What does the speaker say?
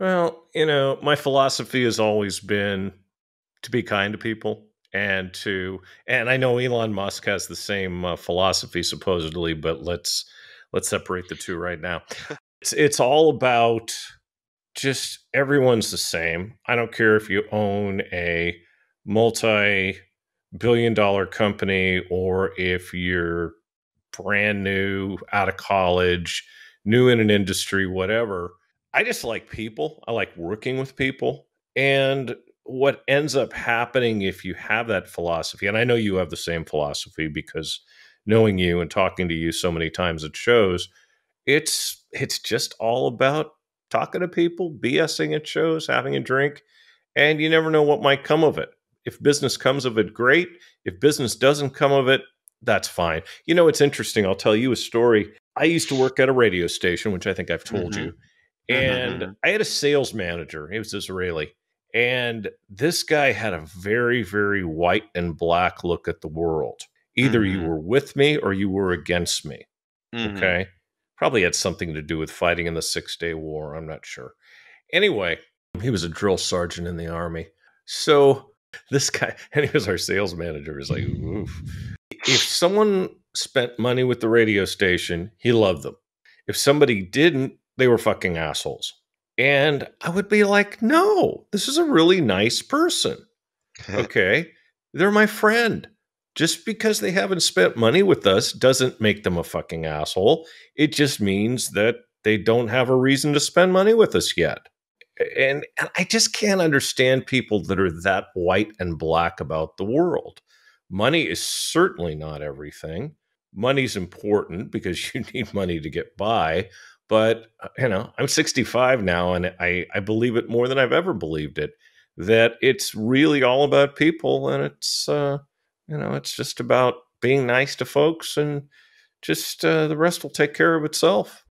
Well, you know, my philosophy has always been to be kind to people and to and I know Elon Musk has the same uh, philosophy supposedly, but let's let's separate the two right now. It's it's all about just everyone's the same. I don't care if you own a multi billion dollar company or if you're brand new out of college, new in an industry, whatever. I just like people. I like working with people. And what ends up happening if you have that philosophy, and I know you have the same philosophy because knowing you and talking to you so many times at shows, it's it's just all about talking to people, BSing at shows, having a drink, and you never know what might come of it. If business comes of it, great. If business doesn't come of it, that's fine. You know, it's interesting. I'll tell you a story. I used to work at a radio station, which I think I've told mm-hmm. you. And mm-hmm. I had a sales manager. He was Israeli. And this guy had a very, very white and black look at the world. Either mm-hmm. you were with me or you were against me. Mm-hmm. Okay. Probably had something to do with fighting in the Six Day War. I'm not sure. Anyway, he was a drill sergeant in the army. So this guy, and he was our sales manager, was like, oof. If someone spent money with the radio station, he loved them. If somebody didn't, they were fucking assholes. And I would be like, no, this is a really nice person. okay. They're my friend. Just because they haven't spent money with us doesn't make them a fucking asshole. It just means that they don't have a reason to spend money with us yet. And, and I just can't understand people that are that white and black about the world. Money is certainly not everything. Money's important because you need money to get by. But, uh, you know, I'm 65 now and I, I believe it more than I've ever believed it that it's really all about people and it's, uh, you know, it's just about being nice to folks and just uh, the rest will take care of itself.